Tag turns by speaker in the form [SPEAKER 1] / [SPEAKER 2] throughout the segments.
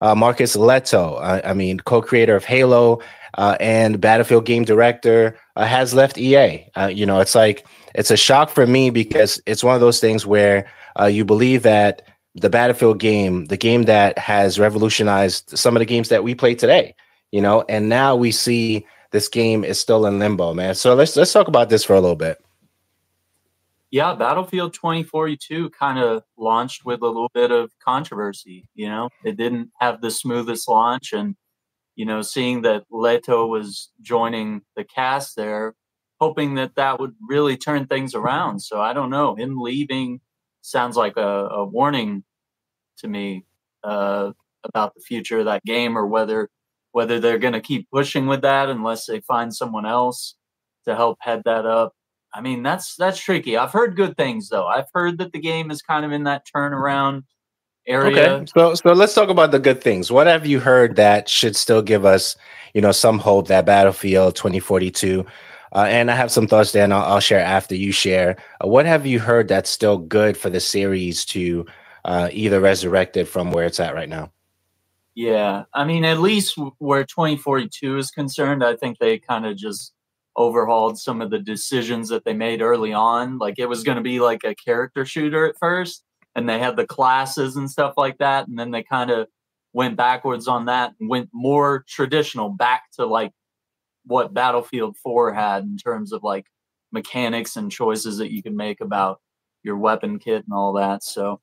[SPEAKER 1] uh, Marcus Lehto, I, I, mean, co-creator of Halo uh, and Battlefield game director, uh, has left EA. Uh, you know, it's like it's a shock for me because it's one of those things where uh, you believe that the Battlefield game, the game that has revolutionized some of the games that we play today, you know, and now we see this game is still in limbo, man. So let's let's talk about this for a little bit.
[SPEAKER 2] Yeah, Battlefield 2042 kind of launched with a little bit of controversy. You know, it didn't have the smoothest launch, and you know, seeing that Lehto was joining the cast there, hoping that that would really turn things around. So I don't know. Him leaving sounds like a, a warning to me uh, about the future of that game, or whether whether they're going to keep pushing with that unless they find someone else to help head that up. I mean, that's that's tricky. I've heard good things though. I've heard that the game is kind of in that turnaround area.
[SPEAKER 1] Okay, so so let's talk about the good things. What have you heard that should still give us, you know, some hope that Battlefield 2042? Uh, and I have some thoughts there, and I'll, I'll share after you share. Uh, what have you heard that's still good for the series to uh, either resurrect it from where it's at right now?
[SPEAKER 2] Yeah, I mean, at least where 2042 is concerned, I think they kind of just overhauled some of the decisions that they made early on. Like it was going to be like a character shooter at first, and they had the classes and stuff like that, and then they kind of went backwards on that and went more traditional back to like what Battlefield 4 had in terms of like mechanics and choices that you can make about your weapon kit and all that. So,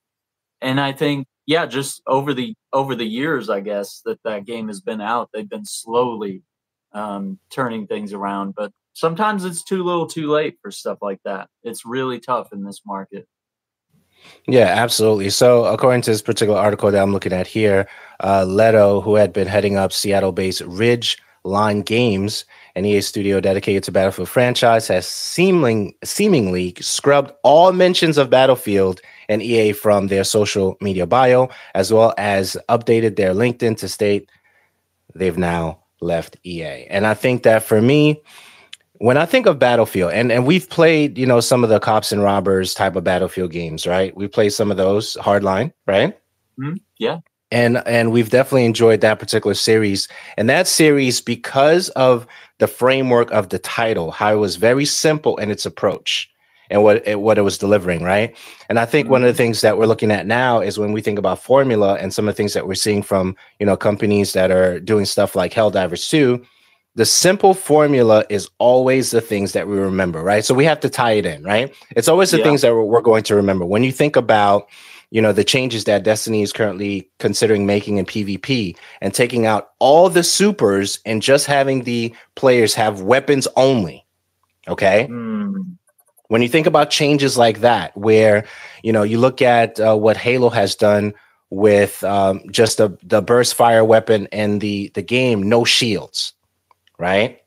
[SPEAKER 2] and I think yeah, just over the over the years, I guess that that game has been out, they've been slowly um, turning things around. But sometimes it's too little too late for stuff like that. It's really tough in this market.
[SPEAKER 1] Yeah, absolutely. So, according to this particular article that I'm looking at here, uh, Lehto, who had been heading up Seattle based Ridge Line Games, an EA studio dedicated to Battlefield franchise, has seeming, seemingly scrubbed all mentions of Battlefield and EA from their social media bio, as well as updated their LinkedIn to state they've now left EA. And I think that for me, when I think of Battlefield, and, and we've played, you know, some of the cops and robbers type of Battlefield games, right? We played some of those hardline, right?
[SPEAKER 2] Mm-hmm. Yeah.
[SPEAKER 1] And and we've definitely enjoyed that particular series. And that series, because of the framework of the title, how it was very simple in its approach and what it, what it was delivering, right? And I think mm-hmm. one of the things that we're looking at now is when we think about formula and some of the things that we're seeing from you know companies that are doing stuff like Helldivers 2, the simple formula is always the things that we remember, right? So we have to tie it in, right? It's always the yeah. things that we're, going to remember. When you think about you know the changes that Destiny is currently considering making in PvP and taking out all the supers and just having the players have weapons only. Okay. Mm when you think about changes like that where you know you look at uh, what halo has done with um, just the, the burst fire weapon and the the game no shields right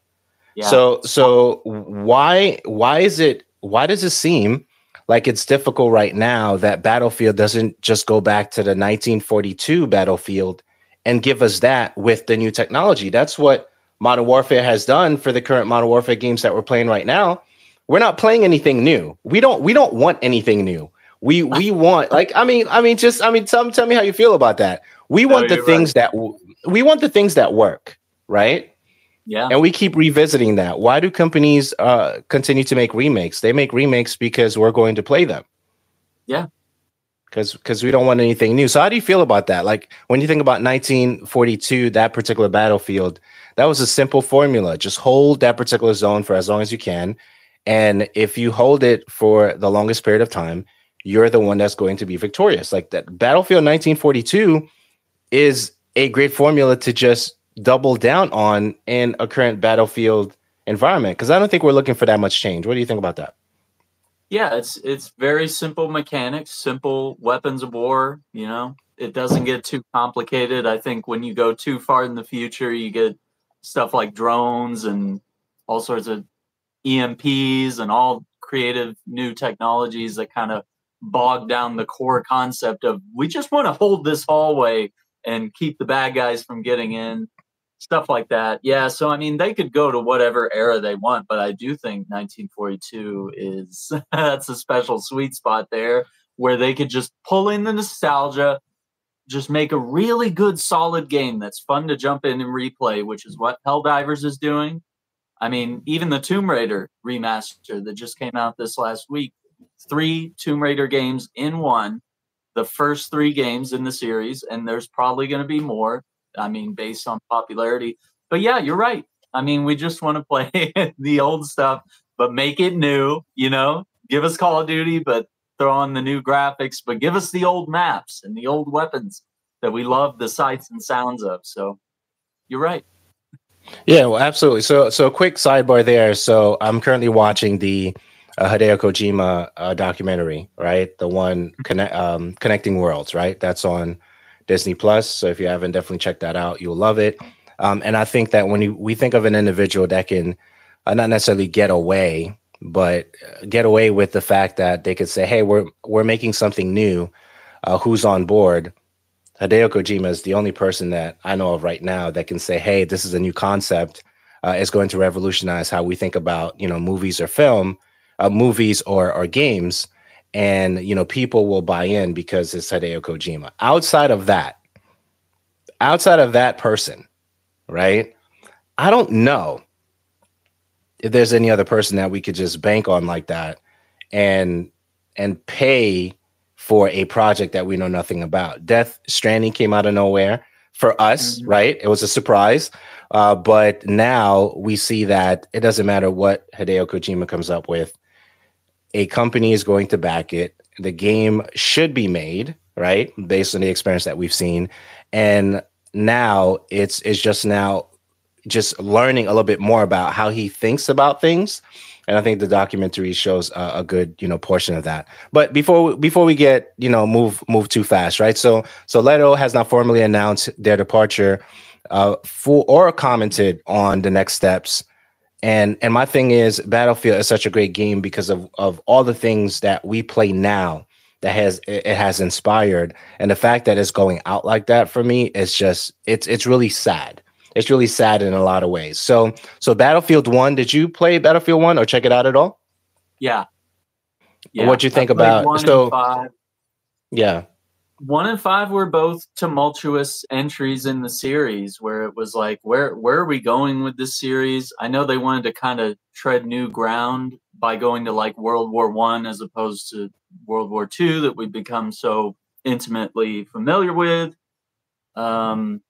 [SPEAKER 1] yeah. so so why why is it why does it seem like it's difficult right now that battlefield doesn't just go back to the 1942 battlefield and give us that with the new technology that's what modern warfare has done for the current modern warfare games that we're playing right now we're not playing anything new. We don't we don't want anything new. We we want like I mean I mean just I mean tell tell me how you feel about that. We want no, the things right. that we want the things that work, right?
[SPEAKER 2] Yeah.
[SPEAKER 1] And we keep revisiting that. Why do companies uh continue to make remakes? They make remakes because we're going to play them.
[SPEAKER 2] Yeah.
[SPEAKER 1] Because because we don't want anything new. So how do you feel about that? Like when you think about 1942, that particular battlefield, that was a simple formula. Just hold that particular zone for as long as you can and if you hold it for the longest period of time, you're the one that's going to be victorious. Like that Battlefield 1942 is a great formula to just double down on in a current battlefield environment because I don't think we're looking for that much change. What do you think about that?
[SPEAKER 2] Yeah, it's it's very simple mechanics, simple weapons of war, you know. It doesn't get too complicated. I think when you go too far in the future, you get stuff like drones and all sorts of EMPs and all creative new technologies that kind of bog down the core concept of we just want to hold this hallway and keep the bad guys from getting in stuff like that yeah so i mean they could go to whatever era they want but i do think 1942 is that's a special sweet spot there where they could just pull in the nostalgia just make a really good, solid game that's fun to jump in and replay, which is what Helldivers is doing. I mean, even the Tomb Raider remaster that just came out this last week, three Tomb Raider games in one, the first three games in the series, and there's probably going to be more. I mean, based on popularity. But yeah, you're right. I mean, we just want to play the old stuff, but make it new, you know? Give us Call of Duty, but throw on the new graphics, but give us the old maps and the old weapons that we love the sights and sounds of. So you're right.
[SPEAKER 1] Yeah, well, absolutely. So, so a quick sidebar there. So, I'm currently watching the uh, Hideo Kojima uh, documentary, right? The one connect, um, connecting worlds, right? That's on Disney Plus. So, if you haven't, definitely check that out. You'll love it. Um, and I think that when you, we think of an individual that can uh, not necessarily get away but get away with the fact that they could say, "Hey, we're we're making something new. Uh, who's on board?" Hideo Kojima is the only person that I know of right now that can say, "Hey, this is a new concept. Uh, it's going to revolutionize how we think about you know movies or film, uh, movies or or games." And you know, people will buy in because it's Hideo Kojima. Outside of that, outside of that person, right? I don't know if there's any other person that we could just bank on like that and and pay for a project that we know nothing about. Death Stranding came out of nowhere for us, mm-hmm. right? It was a surprise. Uh, but now we see that it doesn't matter what Hideo Kojima comes up with, a company is going to back it. The game should be made, right? Based on the experience that we've seen. And now it's it's just now just learning a little bit more about how he thinks about things and i think the documentary shows a, a, good you know portion of that but before before we get you know move move too fast right so so Lehto has not formally announced their departure uh for or commented on the next steps and and my thing is battlefield is such a great game because of of all the things that we play now that has it has inspired and the fact that it's going out like that for me is just it's it's really sad it's really sad in a lot of ways. So so Battlefield One, did you play Battlefield One or check it out at all?
[SPEAKER 2] Yeah. yeah.
[SPEAKER 1] What'd you think about so Yeah.
[SPEAKER 2] One and five were both tumultuous entries in the series where it was like, where where are we going with this series? I know they wanted to kind of tread new ground by going to like World War One as opposed to World War Two that we've become so intimately familiar with. Um,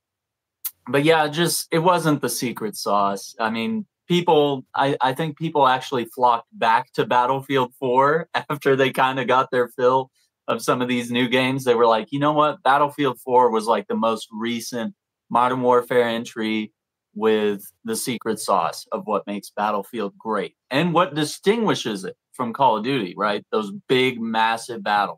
[SPEAKER 2] but yeah, just it wasn't the secret sauce. I mean, people I, I think people actually flocked back to Battlefield 4 after they kind of got their fill of some of these new games. They were like, you know what? Battlefield 4 was like the most recent modern warfare entry with the secret sauce of what makes Battlefield great and what distinguishes it from Call of Duty, right? Those big, massive battles.